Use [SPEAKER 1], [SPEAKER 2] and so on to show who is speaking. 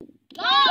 [SPEAKER 1] 走